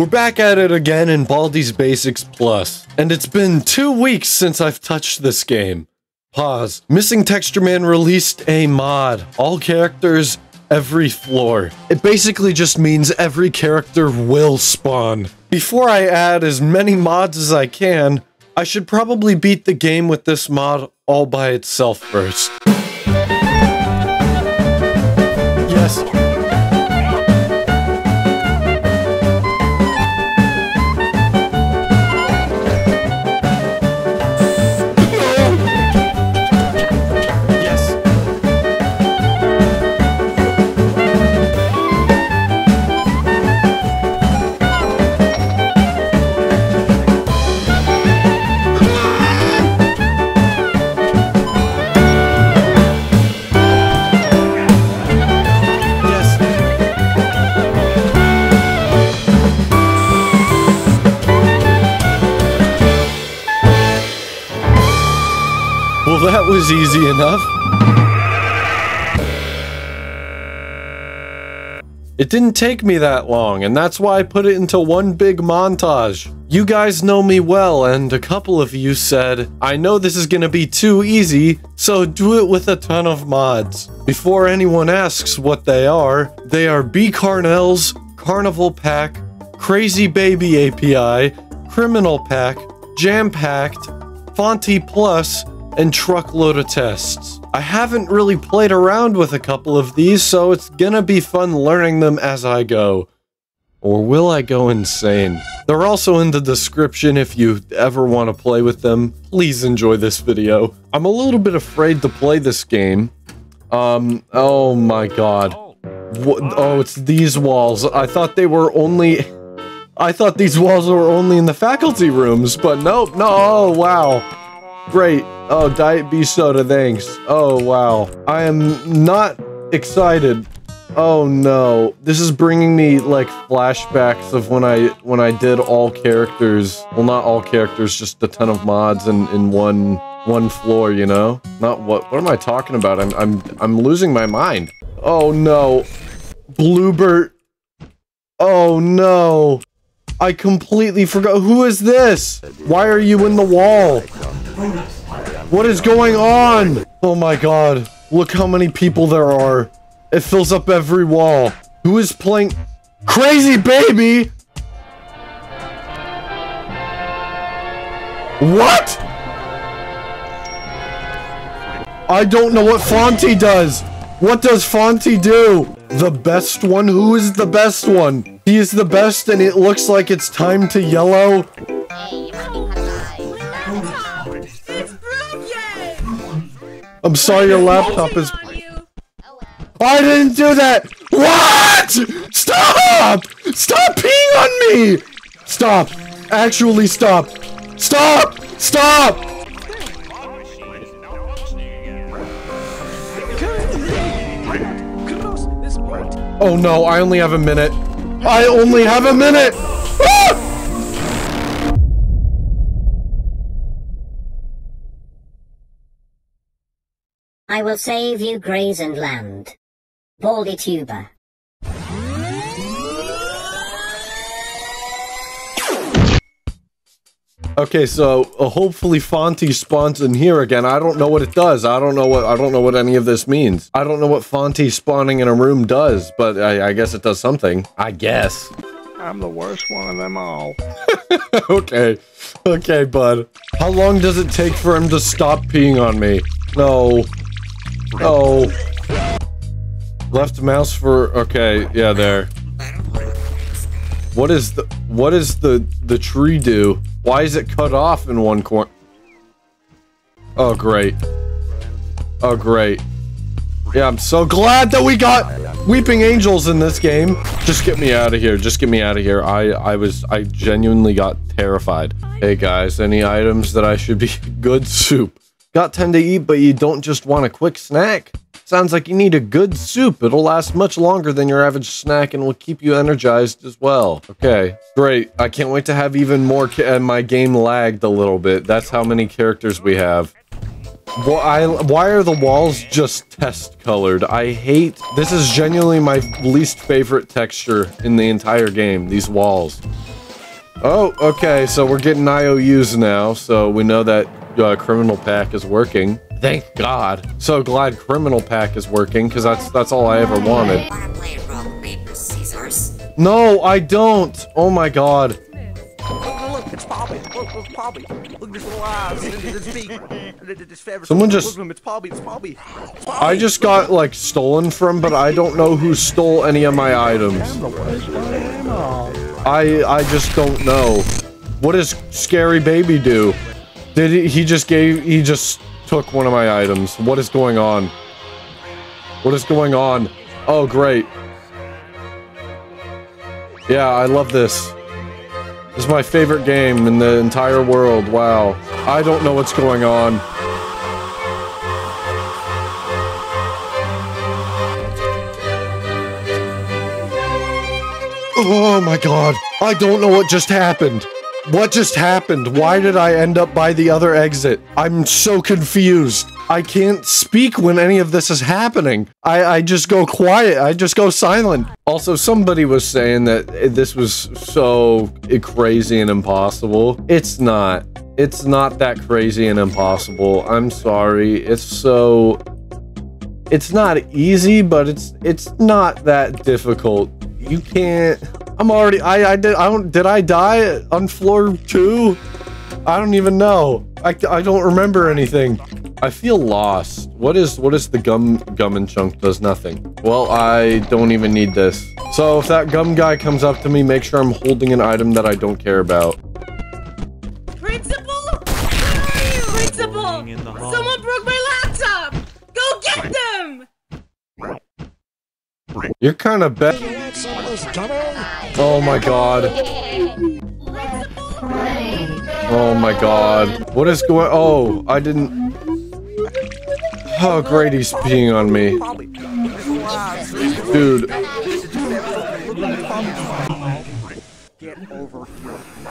We're back at it again in Baldi's Basics Plus, and it's been two weeks since I've touched this game. Pause. Missing Texture Man released a mod. All characters, every floor. It basically just means every character will spawn. Before I add as many mods as I can, I should probably beat the game with this mod all by itself first. Yes. Well, that was easy enough. It didn't take me that long, and that's why I put it into one big montage. You guys know me well, and a couple of you said, I know this is gonna be too easy, so do it with a ton of mods. Before anyone asks what they are, they are B Carnell's Carnival Pack, Crazy Baby API, Criminal Pack, Jam Pact, Phonty Plus, and Truckload of Tests. I haven't really played around with a couple of these, so it's gonna be fun learning them as I go. Or will I go insane? They're also in the description if you ever want to play with them. Please enjoy this video. I'm a little bit afraid to play this game. Um, oh my god. What, oh, it's these walls. I thought they were only... I thought these walls were only in the faculty rooms, but nope, no, oh, wow. Great. Oh, Diet B soda, thanks. Oh, wow. I am not excited. Oh no. This is bringing me like flashbacks of when I when I did all characters. Well, not all characters, just a ton of mods in in one one floor, you know? Not what what am I talking about? I'm I'm I'm losing my mind. Oh no. Bluebert. Oh no. I completely forgot. Who is this? Why are you in the wall? What is going on? Oh my god. Look how many people there are. It fills up every wall. Who is playing? Crazy Baby? What? I don't know what Phonty does. What does Phonty do? The best one? Who is the best one? He is the best and it looks like it's time to yellow. I'm sorry your laptop is... I didn't do that! What? Stop! Stop peeing on me! Stop. Actually stop. Stop! Stop! Oh no, I only have a minute. I only have a minute! Ah! I will save you graze and land. Baldi tuber. Okay, so uh, hopefully Phonty spawns in here again. I don't know what it does. I don't know what I don't know what any of this means. I don't know what Phonty spawning in a room does, but I, I guess it does something. I guess. I'm the worst one of them all. okay, okay, bud. How long does it take for him to stop peeing on me? No, no. Left mouse for okay, yeah, there. What is the what is the the tree do? Why is it cut off in one corner? Oh great. Oh great. Yeah, I'm so glad that we got Weeping Angels in this game. Just get me out of here. Just get me out of here. I I was I genuinely got terrified. Hey guys, any items that I should be good soup? Got 10 to eat, but you don't just want a quick snack? Sounds like you need a good soup. It'll last much longer than your average snack and will keep you energized as well. Okay, great. I can't wait to have even more ca- uh, my game lagged a little bit. That's how many characters we have. Why, why are the walls just test colored? I hate... This is genuinely my least favorite texture in the entire game, these walls. Oh, okay, so we're getting IOUs now, so we know that uh, Criminal Pack is working. Thank God. So glad Criminal Pack is working, because that's that's all I ever wanted. Wanna play rock, paper, scissors? No, I don't! Oh my god. Look, look, it's Poppy. Look, look, Poppy. Look at his little eyes. Look his beak. Look at his favorite. Someone just-. I just got, like, stolen from, but I don't know who stole any of my items. I'm the worst one of them all. I I just don't know. What does Scary Baby do? Did he, he just gave he just took one of my items? What is going on? What is going on? Oh great. Yeah, I love this. This is my favorite game in the entire world. Wow. I don't know what's going on. Oh my god. I don't know what just happened. What just happened? Why did I end up by the other exit? I'm so confused. I can't speak when any of this is happening. I, I just go quiet. I just go silent. Also, somebody was saying that this was so crazy and impossible. It's not. It's not that crazy and impossible. I'm sorry. It's so it's not easy, but it's it's not that difficult. You can't. I'm already. I I did. I don't. Did I die on floor two? I don't even know. I I don't remember anything. I feel lost. What is what is the gum gum and chunk does nothing. Well, I don't even need this. So if that gum guy comes up to me, make sure I'm holding an item that I don't care about. Principal? Where are you? Principal! Someone broke my laptop! Go get them! You're kind of bad. Oh my god. Oh my god. What is going Oh, I didn't Oh great he's peeing on me. Dude.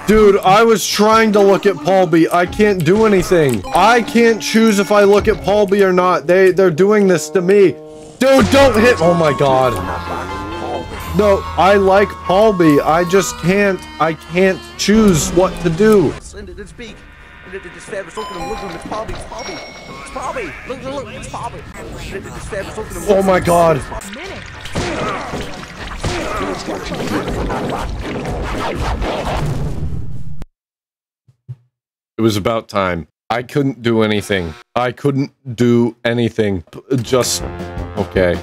Dude, I was trying to look at Paul B. I can't do anything. I can't choose if I look at Paul B or not. They they're doing this to me. Dude, don't hit Oh my god. No, I like Paul I just can't I can't choose what to do. Send it its beak. Look at his favorite. Look at him. Look at him. It's Poppy. It's Poppy. It's Poppy. Look, look, look. It's Poppy. Look at his favorite. Look at him. Oh my god. It was about time. I couldn't do anything. I couldn't do anything. Just okay.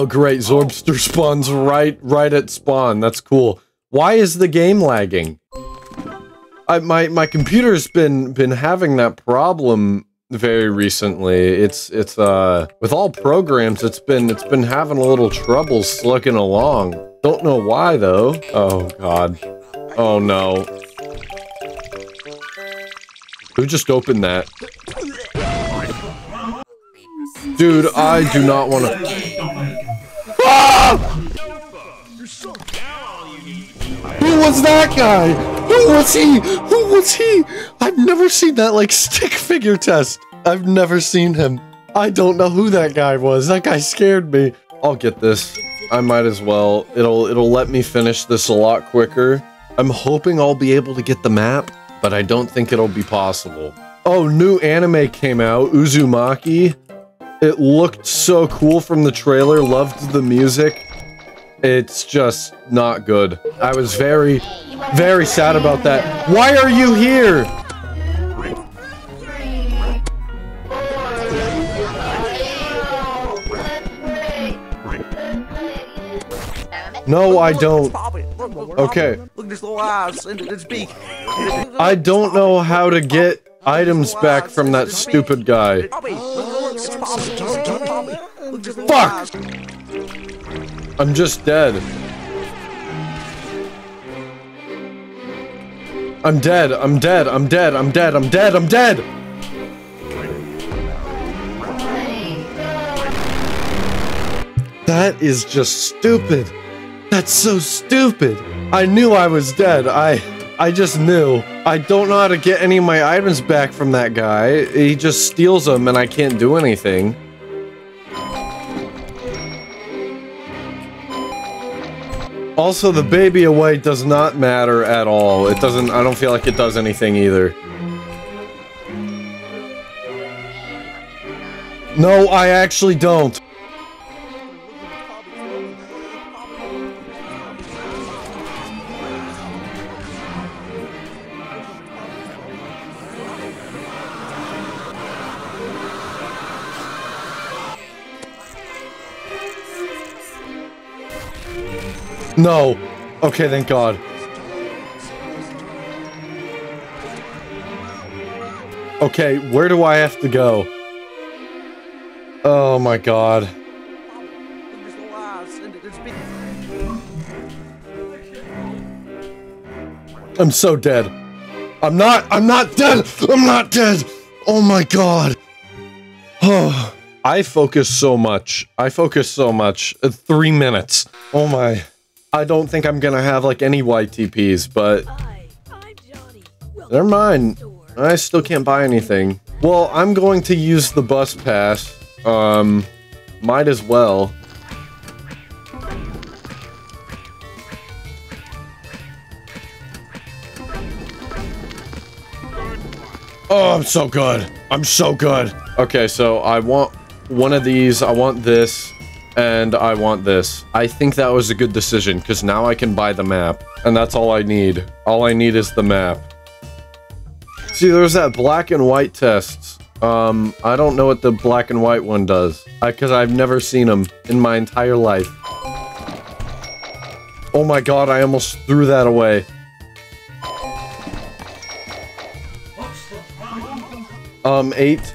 Oh great, Zorpster spawns right right at spawn. That's cool. Why is the game lagging? I, my my computer's been been having that problem very recently. It's it's uh with all programs it's been it's been having a little trouble slugging along. Don't know why though. Oh god. Oh no. Who just opened that? Dude, I do not want to. Who was that guy? Who was he? Who was he? I've never seen that like stick figure test. I've never seen him. I don't know who that guy was. That guy scared me. I'll get this. I might as well. It'll it'll let me finish this a lot quicker. I'm hoping I'll be able to get the map, but I don't think it'll be possible. Oh, new anime came out, Uzumaki. It looked so cool from the trailer, loved the music. It's just not good. I was very, very sad about that. Why are you here? No, I don't. Okay. Look at his little eyes and his beak. I don't know how to get items back from that stupid guy. Bobby, look, look, it's Bobby. Look, Bobby. Look at his little Fuck! I'm just dead. I'm dead. I'm dead. I'm dead. I'm dead. I'm dead. I'm dead. That is just stupid. That's so stupid. I knew I was dead. I I just knew. I don't know how to get any of my items back from that guy. He just steals them and I can't do anything. Also, the baby away does not matter at all. It doesn't, I don't feel like it does anything either. No, I actually don't. No. Okay, thank God. Okay, where do I have to go? Oh my God. Look at his little eyes and his beak. I'm so dead. I'm not, I'm not dead! I'm not dead! Oh my god! Oh, I focus so much. I focus so much. Three minutes. Oh my. I don't think I'm gonna have like any YTPs, but the store. I still can't buy anything. Well, I'm going to use the bus pass. Um, might as well. Oh, I'm so good. I'm so good. Okay, so I want one of these. I want this. And I want this. I think that was a good decision because now I can buy the map. And that's all I need. All I need is the map. See, there's that black and white tests. Um, I don't know what the black and white one does. Because I've never seen them in my entire life. Oh my god, I almost threw that away. Um, eight.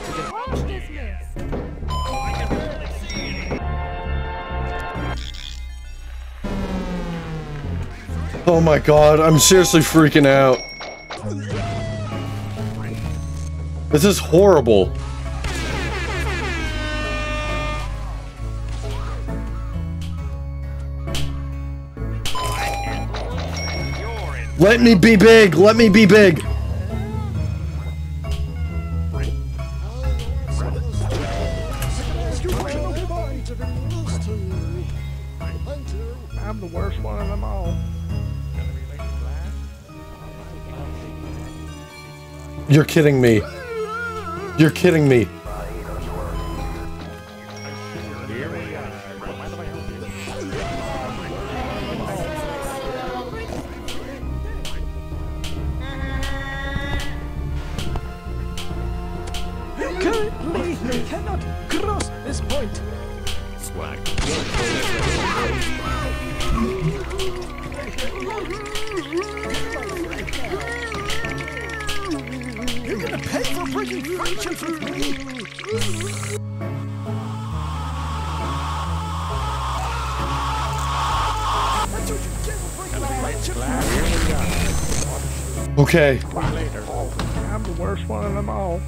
Oh my god, I'm seriously freaking out. This is horrible. Let me be big! Let me be big! Them all. You're kidding me. You're kidding me. Okay. Later. I'm the worst one of them all.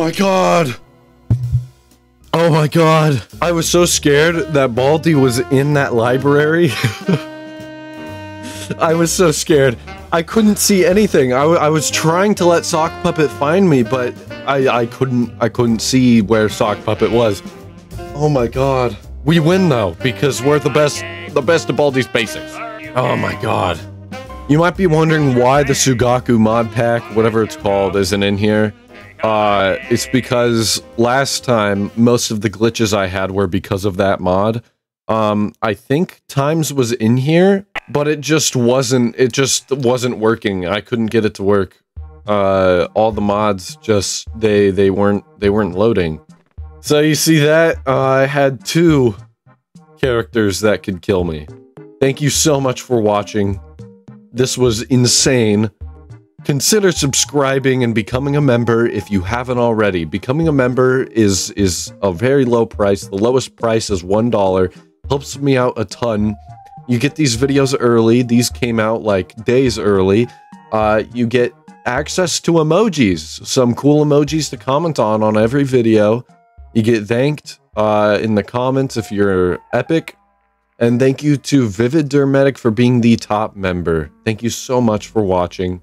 My god. Oh my god. I was so scared that Baldi was in that library. I was so scared. I couldn't see anything. I, I was trying to let Sock Puppet find me, but I, I couldn't I couldn't see where Sock Puppet was. Oh my god. We win though, because we're the best the best of Baldi's basics. Oh my god. You might be wondering why the Sugaku mod pack, whatever it's called, isn't in here. Uh, it's because last time most of the glitches I had were because of that mod. Um, I think Times was in here, but it just wasn't, it just wasn't working. I couldn't get it to work. Uh, all the mods just, they, they weren't, they weren't loading. So you see that? Uh, I had two characters that could kill me. Thank you so much for watching. This was insane. Consider subscribing and becoming a member if you haven't already. Becoming a member is is a very low price. The lowest price is $1. Helps me out a ton. You get these videos early. These came out like days early. Uh, you get access to emojis. Some cool emojis to comment on on every video. You get thanked uh, in the comments if you're epic. And thank you to Vivid Dermetic for being the top member. Thank you so much for watching.